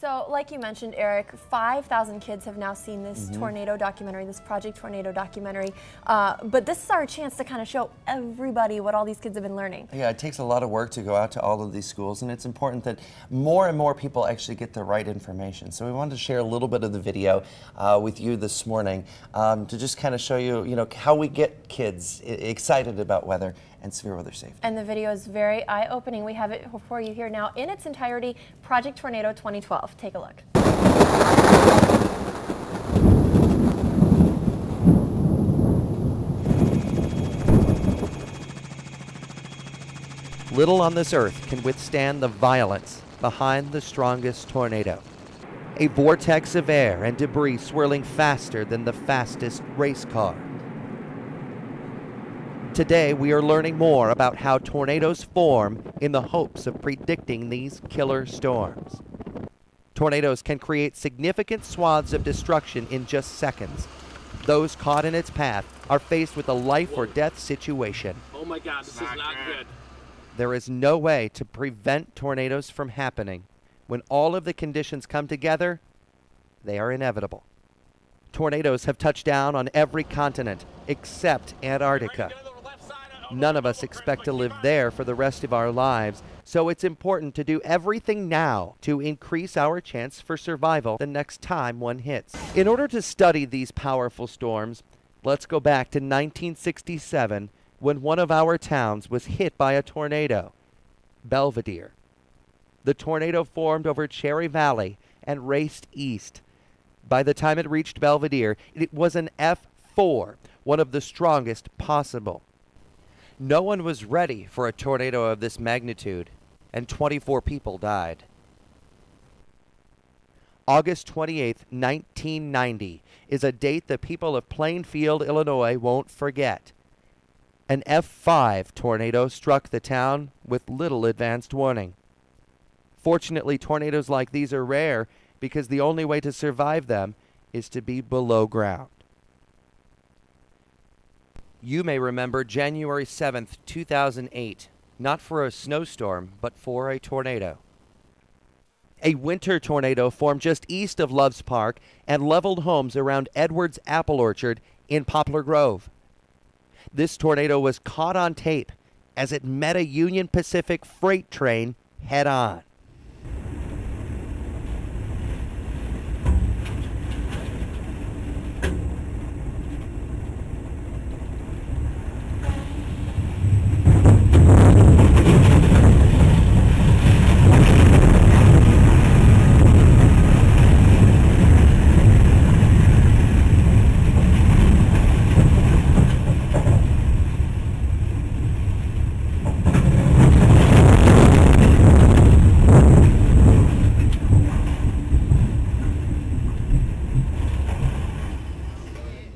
So, like you mentioned, Eric, 5,000 kids have now seen this Mm-hmm. tornado documentary, this Project Tornado documentary. Uh, but this is our chance to kind of show everybody what all these kids have been learning. Yeah, it takes a lot of work to go out to all of these schools, and it's important that more and more people actually get the right information. So we wanted to share a little bit of the video uh, with you this morning um, to just kind of show you, you know, how we get kids i- excited about weather and severe weather safety. And the video is very eye opening. We have it for you here now in its entirety Project Tornado 2012. Take a look. Little on this earth can withstand the violence behind the strongest tornado. A vortex of air and debris swirling faster than the fastest race car. Today, we are learning more about how tornadoes form in the hopes of predicting these killer storms. Tornadoes can create significant swaths of destruction in just seconds. Those caught in its path are faced with a life or death situation. Oh my god, this is not good. There is no way to prevent tornadoes from happening. When all of the conditions come together, they are inevitable. Tornadoes have touched down on every continent except Antarctica. None of us expect to live there for the rest of our lives, so it's important to do everything now to increase our chance for survival the next time one hits. In order to study these powerful storms, let's go back to 1967 when one of our towns was hit by a tornado, Belvidere. The tornado formed over Cherry Valley and raced east. By the time it reached Belvidere, it was an F4, one of the strongest possible. No one was ready for a tornado of this magnitude, and 24 people died. August 28, 1990, is a date the people of Plainfield, Illinois won't forget. An F5 tornado struck the town with little advanced warning. Fortunately, tornadoes like these are rare because the only way to survive them is to be below ground. You may remember January 7th, 2008, not for a snowstorm, but for a tornado. A winter tornado formed just east of Loves Park and leveled homes around Edwards Apple Orchard in Poplar Grove. This tornado was caught on tape as it met a Union Pacific freight train head on.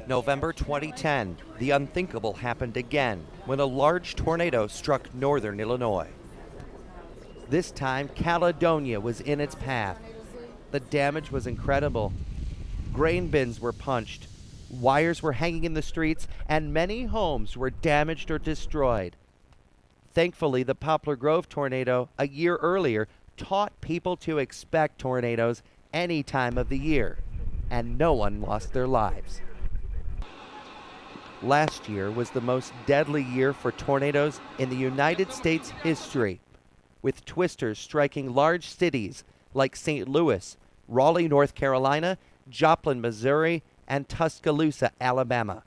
November 2010, the unthinkable happened again when a large tornado struck northern Illinois. This time, Caledonia was in its path. The damage was incredible. Grain bins were punched, wires were hanging in the streets, and many homes were damaged or destroyed. Thankfully, the Poplar Grove tornado a year earlier taught people to expect tornadoes any time of the year, and no one lost their lives. Last year was the most deadly year for tornadoes in the United States history, with twisters striking large cities like St. Louis, Raleigh, North Carolina, Joplin, Missouri, and Tuscaloosa, Alabama.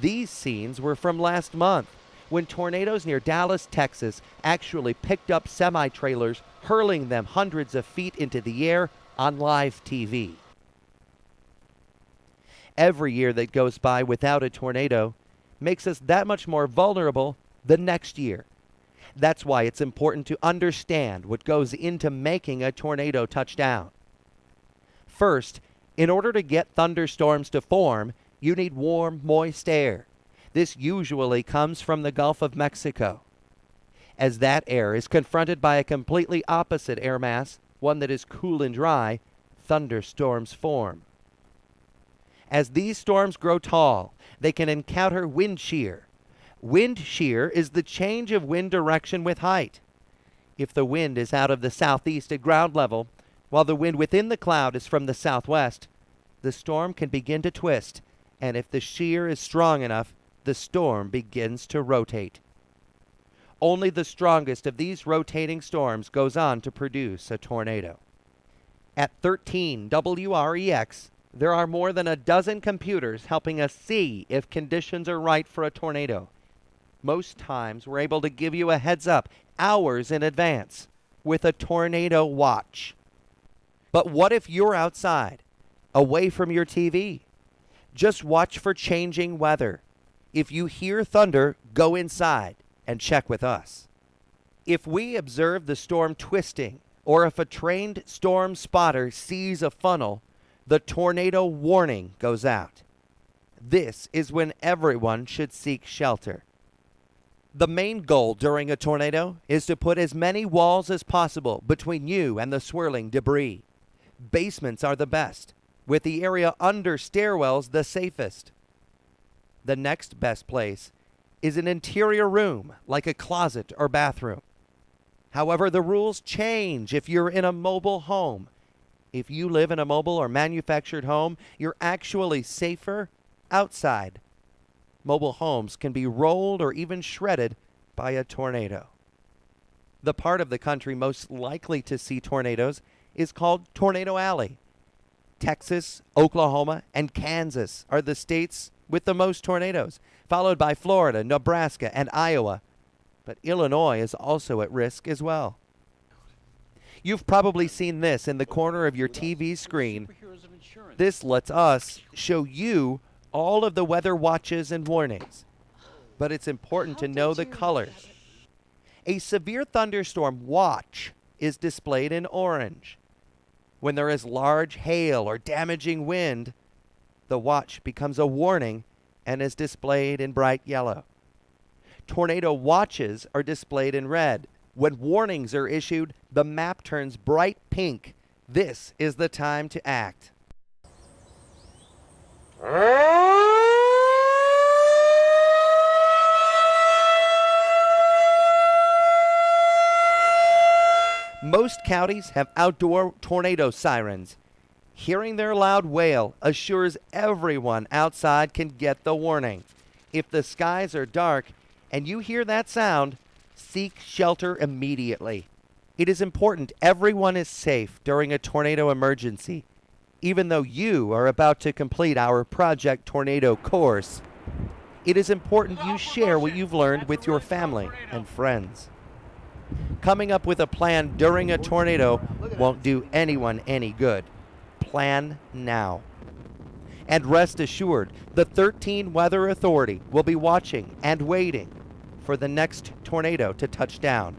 These scenes were from last month when tornadoes near Dallas, Texas actually picked up semi trailers, hurling them hundreds of feet into the air on live TV. Every year that goes by without a tornado makes us that much more vulnerable the next year. That's why it's important to understand what goes into making a tornado touchdown. First, in order to get thunderstorms to form, you need warm, moist air. This usually comes from the Gulf of Mexico. As that air is confronted by a completely opposite air mass, one that is cool and dry, thunderstorms form. As these storms grow tall, they can encounter wind shear. Wind shear is the change of wind direction with height. If the wind is out of the southeast at ground level, While the wind within the cloud is from the southwest, the storm can begin to twist, and if the shear is strong enough, the storm begins to rotate. Only the strongest of these rotating storms goes on to produce a tornado. At 13 WREX, there are more than a dozen computers helping us see if conditions are right for a tornado. Most times, we're able to give you a heads up hours in advance with a tornado watch. But what if you're outside, away from your TV? Just watch for changing weather. If you hear thunder, go inside and check with us. If we observe the storm twisting, or if a trained storm spotter sees a funnel, the tornado warning goes out. This is when everyone should seek shelter. The main goal during a tornado is to put as many walls as possible between you and the swirling debris. Basements are the best, with the area under stairwells the safest. The next best place is an interior room like a closet or bathroom. However, the rules change if you're in a mobile home. If you live in a mobile or manufactured home, you're actually safer outside. Mobile homes can be rolled or even shredded by a tornado. The part of the country most likely to see tornadoes is called Tornado Alley. Texas, Oklahoma, and Kansas are the states with the most tornadoes, followed by Florida, Nebraska, and Iowa. But Illinois is also at risk as well. You've probably seen this in the corner of your TV screen. This lets us show you all of the weather watches and warnings. But it's important to know the colors. A severe thunderstorm watch is displayed in orange. When there is large hail or damaging wind, the watch becomes a warning and is displayed in bright yellow. Tornado watches are displayed in red. When warnings are issued, the map turns bright pink. This is the time to act. Most counties have outdoor tornado sirens. Hearing their loud wail assures everyone outside can get the warning. If the skies are dark and you hear that sound, seek shelter immediately. It is important everyone is safe during a tornado emergency. Even though you are about to complete our Project Tornado course, it is important you share what you've learned with your family and friends. Coming up with a plan during a tornado won't do anyone any good. Plan now. And rest assured, the 13 Weather Authority will be watching and waiting for the next tornado to touch down.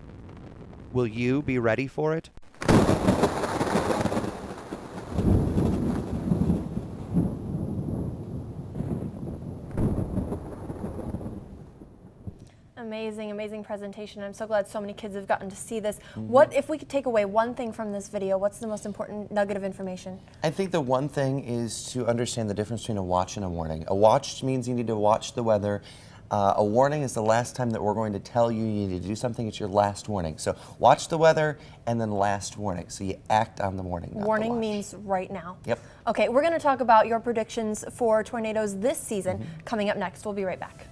Will you be ready for it? Amazing, amazing presentation. I'm so glad so many kids have gotten to see this. Mm -hmm. What, if we could take away one thing from this video, what's the most important nugget of information? I think the one thing is to understand the difference between a watch and a warning. A watch means you need to watch the weather. Uh, a warning is the last time that we're going to tell you you need to do something. It's your last warning. So watch the weather and then last warning. So you act on the warning. warning means right now. Yep. Okay, we're going to talk about your predictions for tornadoes this season mm -hmm. coming up next. We'll be right back.